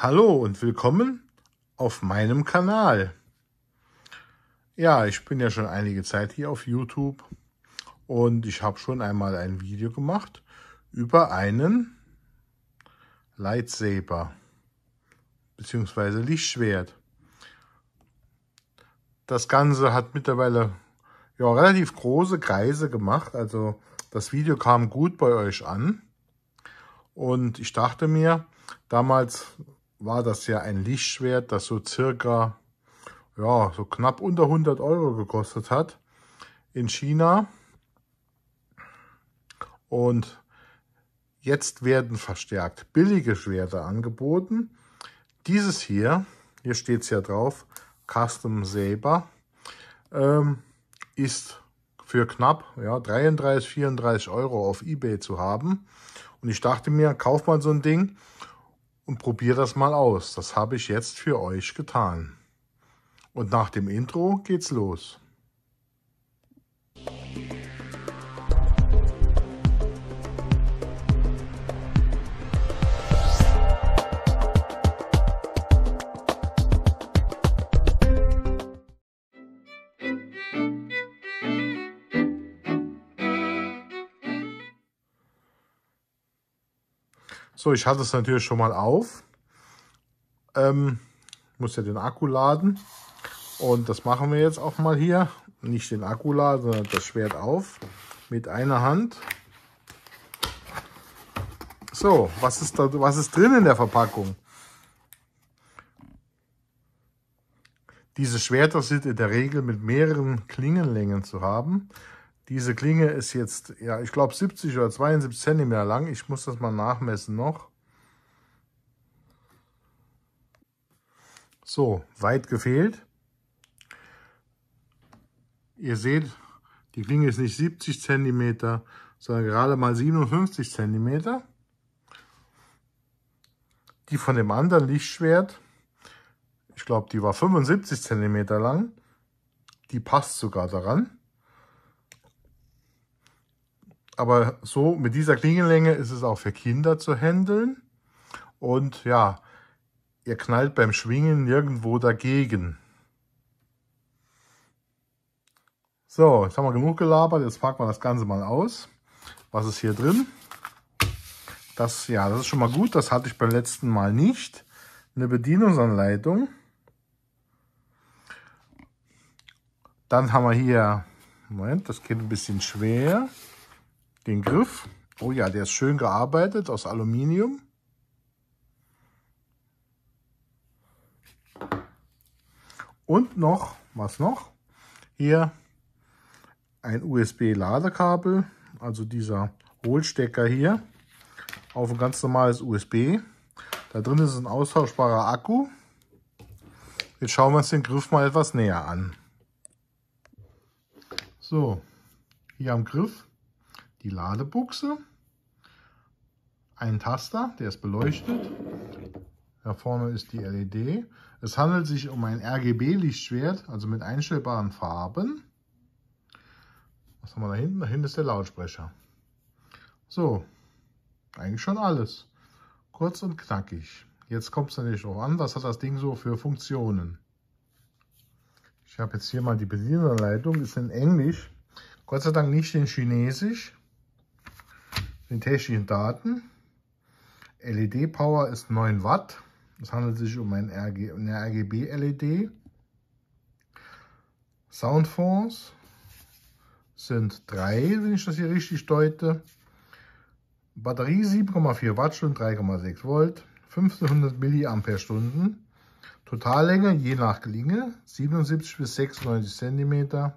Hallo und willkommen auf meinem Kanal. Ja, ich bin ja schon einige Zeit hier auf YouTube und ich habe schon einmal ein Video gemacht über einen Lightsaber bzw. Lichtschwert. Das Ganze hat mittlerweile ja, relativ große Kreise gemacht, also das Video kam gut bei euch an und ich dachte mir, damals war das ja ein Lichtschwert, das so circa, ja, so knapp unter 100 Euro gekostet hat in China. Und jetzt werden verstärkt billige Schwerter angeboten. Dieses hier, hier steht es ja drauf, Custom Saber, ähm, ist für knapp ja, 33, 34 Euro auf Ebay zu haben. Und ich dachte mir, kauf mal so ein Ding und probiere das mal aus. Das habe ich jetzt für euch getan. Und nach dem Intro geht's los. So, ich hatte es natürlich schon mal auf. Ähm, muss ja den Akku laden. Und das machen wir jetzt auch mal hier. Nicht den Akku laden, sondern das Schwert auf. Mit einer Hand. So, was ist, da, was ist drin in der Verpackung? Diese Schwerter sind in der Regel mit mehreren Klingenlängen zu haben. Diese Klinge ist jetzt, ja, ich glaube 70 oder 72 cm lang. Ich muss das mal nachmessen noch. So, weit gefehlt. Ihr seht, die Klinge ist nicht 70 cm, sondern gerade mal 57 cm. Die von dem anderen Lichtschwert, ich glaube, die war 75 cm lang. Die passt sogar daran. Aber so mit dieser Klingenlänge ist es auch für Kinder zu handeln. Und ja, ihr knallt beim Schwingen nirgendwo dagegen. So, jetzt haben wir genug gelabert. Jetzt packen wir das Ganze mal aus. Was ist hier drin? Das, ja, das ist schon mal gut. Das hatte ich beim letzten Mal nicht. Eine Bedienungsanleitung. Dann haben wir hier, Moment, das geht ein bisschen schwer den Griff. Oh ja, der ist schön gearbeitet aus Aluminium. Und noch, was noch? Hier ein USB-Ladekabel, also dieser Hohlstecker hier, auf ein ganz normales USB. Da drin ist ein austauschbarer Akku. Jetzt schauen wir uns den Griff mal etwas näher an. So, hier am Griff die Ladebuchse, ein Taster, der ist beleuchtet. Da vorne ist die LED. Es handelt sich um ein RGB-Lichtschwert, also mit einstellbaren Farben. Was haben wir da hinten? Da hinten ist der Lautsprecher. So, eigentlich schon alles. Kurz und knackig. Jetzt kommt es natürlich auch an, was hat das Ding so für Funktionen. Ich habe jetzt hier mal die Bedienungsanleitung, ist in Englisch. Gott sei Dank nicht in Chinesisch den technischen Daten. LED-Power ist 9 Watt. Es handelt sich um eine RGB-LED. Soundforce sind 3, wenn ich das hier richtig deute. Batterie 7,4 Wattstunden, 3,6 Volt, 1500 mAh. Totallänge je nach Klinge 77 bis 96 cm.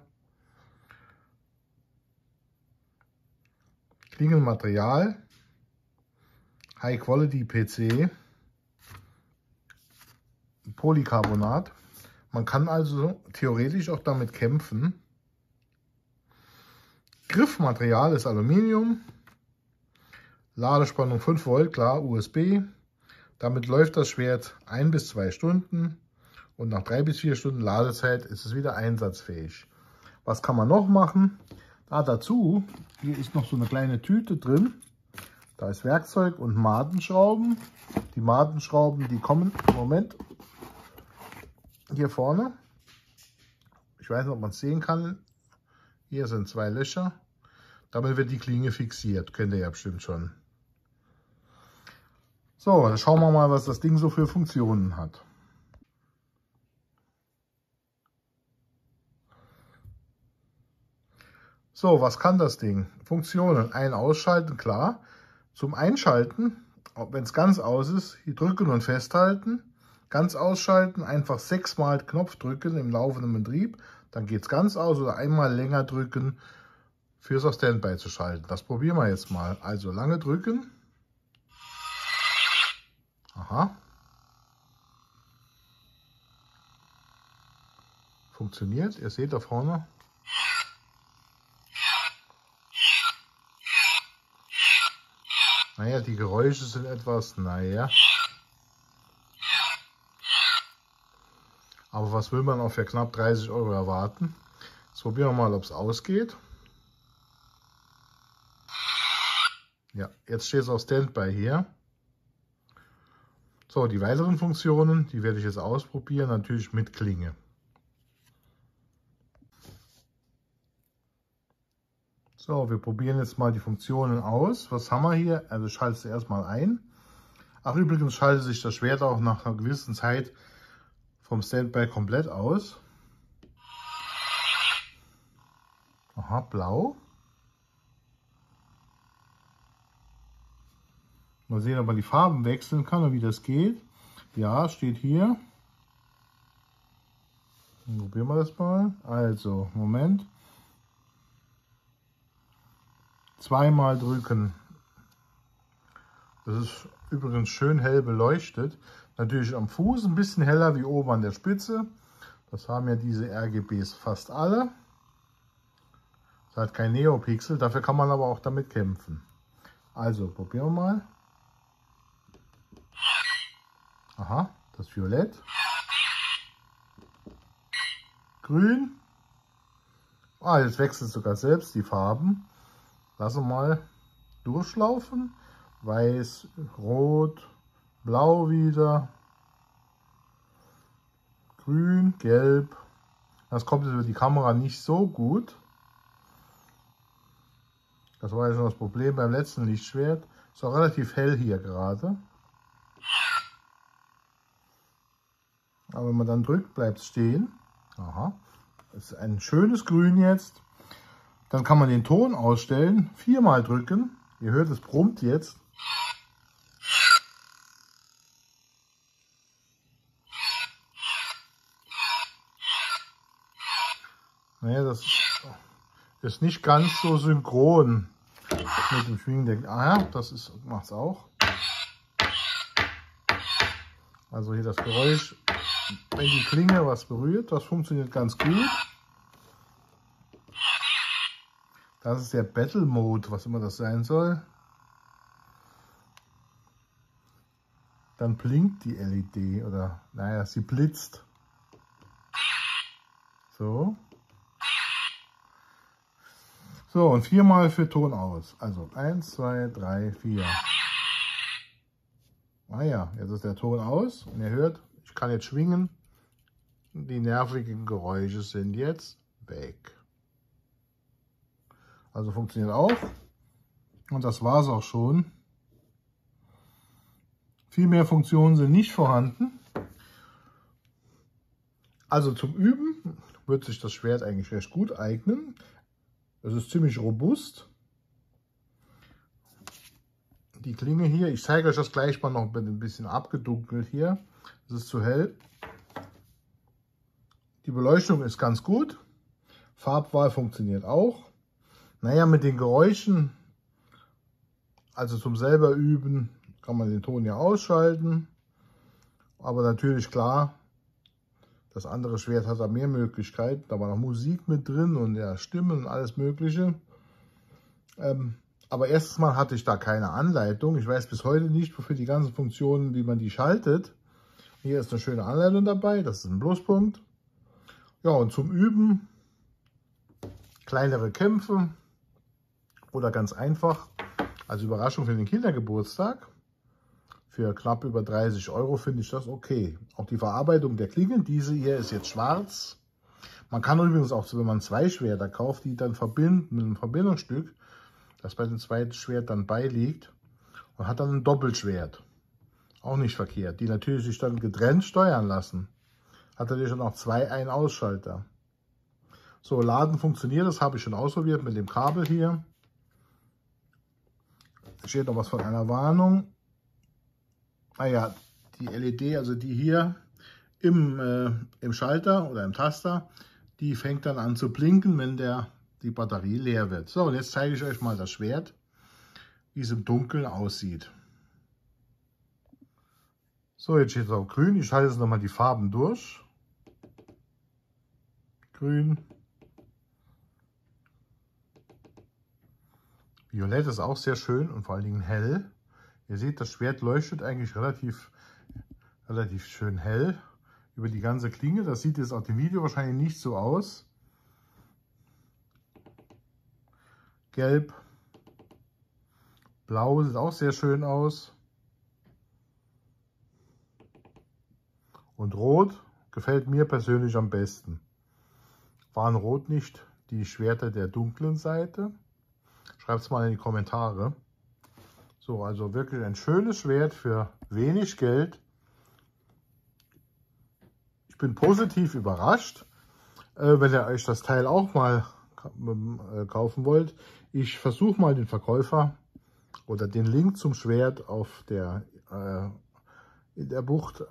Klingenmaterial, High Quality PC, Polycarbonat. Man kann also theoretisch auch damit kämpfen. Griffmaterial ist Aluminium. Ladespannung 5 Volt, klar, USB. Damit läuft das Schwert 1 bis 2 Stunden und nach 3 bis 4 Stunden Ladezeit ist es wieder einsatzfähig. Was kann man noch machen? Ah, dazu, hier ist noch so eine kleine Tüte drin. Da ist Werkzeug und Madenschrauben. Die Madenschrauben, die kommen Moment hier vorne. Ich weiß nicht, ob man es sehen kann. Hier sind zwei Löcher. Damit wird die Klinge fixiert. Kennt ihr ja bestimmt schon. So, dann schauen wir mal, was das Ding so für Funktionen hat. So, was kann das Ding? Funktionen. Ein- Ausschalten, klar. Zum Einschalten, wenn es ganz aus ist, hier drücken und festhalten. Ganz ausschalten, einfach sechsmal Knopf drücken im laufenden Betrieb. Dann geht es ganz aus oder einmal länger drücken, fürs auf Standby zu schalten. Das probieren wir jetzt mal. Also lange drücken. Aha. Funktioniert. Ihr seht da vorne. Naja, die Geräusche sind etwas, naja. Aber was will man auch für knapp 30 Euro erwarten? Jetzt probieren wir mal, ob es ausgeht. Ja, jetzt steht es auf Standby hier. So, die weiteren Funktionen, die werde ich jetzt ausprobieren, natürlich mit Klinge. So, wir probieren jetzt mal die Funktionen aus. Was haben wir hier? Also schalte es erstmal ein. Ach, übrigens schaltet sich das Schwert auch nach einer gewissen Zeit vom Standby komplett aus. Aha, blau. Mal sehen, ob man die Farben wechseln kann und wie das geht. Ja, steht hier. Probieren wir das mal. Also, Moment. Zweimal drücken. Das ist übrigens schön hell beleuchtet. Natürlich am Fuß ein bisschen heller wie oben an der Spitze. Das haben ja diese RGBs fast alle. Das hat kein Neopixel, dafür kann man aber auch damit kämpfen. Also probieren wir mal. Aha, das Violett. Grün. Ah, jetzt wechselt sogar selbst die Farben. Lassen wir mal durchlaufen. Weiß, Rot, Blau wieder. Grün, Gelb. Das kommt über die Kamera nicht so gut. Das war ja schon das Problem beim letzten Lichtschwert. Ist auch relativ hell hier gerade. Aber wenn man dann drückt, bleibt es stehen. Aha. Das ist ein schönes Grün jetzt. Dann kann man den Ton ausstellen, viermal drücken. Ihr hört, es brummt jetzt. Naja, das ist nicht ganz so synchron mit dem Schwingen. Ah ja, das ist, macht's auch. Also hier das Geräusch, wenn die Klinge was berührt, das funktioniert ganz gut. Das ist der Battle Mode, was immer das sein soll. Dann blinkt die LED oder, naja, sie blitzt. So. So, und viermal für Ton aus. Also eins, zwei, drei, vier. Ah ja, jetzt ist der Ton aus und ihr hört, ich kann jetzt schwingen. Die nervigen Geräusche sind jetzt weg. Also funktioniert auch. Und das war es auch schon. Viel mehr Funktionen sind nicht vorhanden. Also zum Üben wird sich das Schwert eigentlich recht gut eignen. Es ist ziemlich robust. Die Klinge hier, ich zeige euch das gleich mal noch ein bisschen abgedunkelt hier. Es ist zu hell. Die Beleuchtung ist ganz gut. Farbwahl funktioniert auch. Naja, mit den Geräuschen, also zum selber üben, kann man den Ton ja ausschalten. Aber natürlich klar, das andere Schwert hat da mehr Möglichkeiten. Da war noch Musik mit drin und ja, Stimmen und alles mögliche. Ähm, aber erstes Mal hatte ich da keine Anleitung. Ich weiß bis heute nicht, wofür die ganzen Funktionen, wie man die schaltet. Hier ist eine schöne Anleitung dabei, das ist ein Pluspunkt. Ja, und zum Üben kleinere Kämpfe, oder ganz einfach, als Überraschung für den Kindergeburtstag für knapp über 30 Euro finde ich das okay. Auch die Verarbeitung der Klingen, diese hier ist jetzt schwarz. Man kann übrigens auch, wenn man zwei Schwerter kauft, die dann verbinden mit einem Verbindungsstück, das bei dem zweiten Schwert dann beiliegt und hat dann ein Doppelschwert. Auch nicht verkehrt. Die natürlich sich dann getrennt steuern lassen. Hat natürlich dann auch zwei Ein-Ausschalter. So, Laden funktioniert, das habe ich schon ausprobiert mit dem Kabel hier. Steht noch was von einer Warnung. Ah die LED, also die hier im, äh, im Schalter oder im Taster, die fängt dann an zu blinken, wenn der, die Batterie leer wird. So, und jetzt zeige ich euch mal das Schwert, wie es im Dunkeln aussieht. So, jetzt steht es auf grün. Ich schalte jetzt nochmal die Farben durch. Grün. Violett ist auch sehr schön und vor allen Dingen hell. Ihr seht, das Schwert leuchtet eigentlich relativ, relativ schön hell über die ganze Klinge. Das sieht jetzt auf dem Video wahrscheinlich nicht so aus. Gelb. Blau sieht auch sehr schön aus. Und Rot gefällt mir persönlich am besten. Waren Rot nicht die Schwerter der dunklen Seite? Schreibt es mal in die Kommentare. So, also wirklich ein schönes Schwert für wenig Geld. Ich bin positiv überrascht, äh, wenn ihr euch das Teil auch mal äh, kaufen wollt. Ich versuche mal den Verkäufer oder den Link zum Schwert auf der, äh, in der Bucht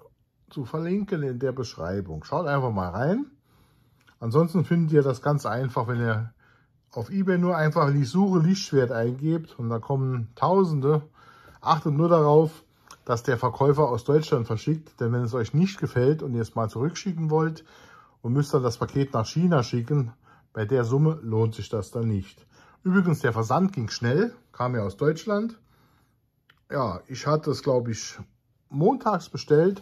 zu verlinken in der Beschreibung. Schaut einfach mal rein. Ansonsten findet ihr das ganz einfach, wenn ihr auf Ebay nur einfach die Suche Lichtschwert eingebt und da kommen Tausende. Achtet nur darauf, dass der Verkäufer aus Deutschland verschickt, denn wenn es euch nicht gefällt und ihr es mal zurückschicken wollt und müsst dann das Paket nach China schicken, bei der Summe lohnt sich das dann nicht. Übrigens, der Versand ging schnell, kam ja aus Deutschland. Ja, ich hatte es, glaube ich, montags bestellt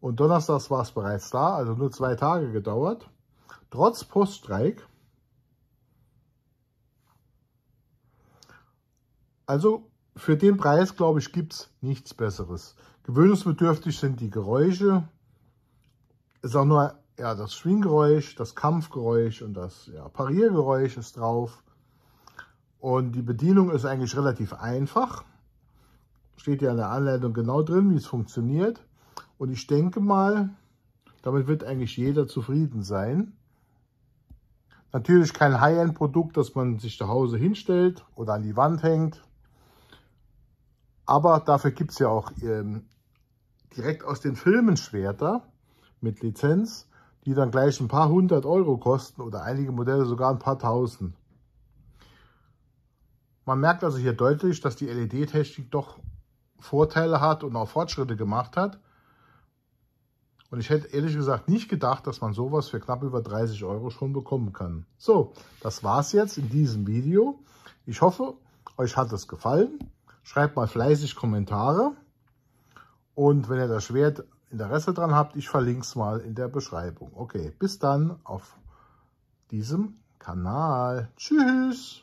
und donnerstags war es bereits da, also nur zwei Tage gedauert. Trotz Poststreik. Also für den Preis, glaube ich, gibt es nichts Besseres. Gewöhnungsbedürftig sind die Geräusche. Ist auch nur ja, das Schwinggeräusch, das Kampfgeräusch und das ja, Pariergeräusch ist drauf. Und die Bedienung ist eigentlich relativ einfach. Steht ja in der Anleitung genau drin, wie es funktioniert. Und ich denke mal, damit wird eigentlich jeder zufrieden sein. Natürlich kein High-End-Produkt, das man sich zu Hause hinstellt oder an die Wand hängt. Aber dafür gibt es ja auch ähm, direkt aus den Filmen Schwerter mit Lizenz, die dann gleich ein paar hundert Euro kosten oder einige Modelle sogar ein paar tausend. Man merkt also hier deutlich, dass die LED-Technik doch Vorteile hat und auch Fortschritte gemacht hat. Und ich hätte ehrlich gesagt nicht gedacht, dass man sowas für knapp über 30 Euro schon bekommen kann. So, das war's jetzt in diesem Video. Ich hoffe, euch hat es gefallen. Schreibt mal fleißig Kommentare. Und wenn ihr das Schwert Interesse dran habt, ich verlinke es mal in der Beschreibung. Okay, bis dann auf diesem Kanal. Tschüss!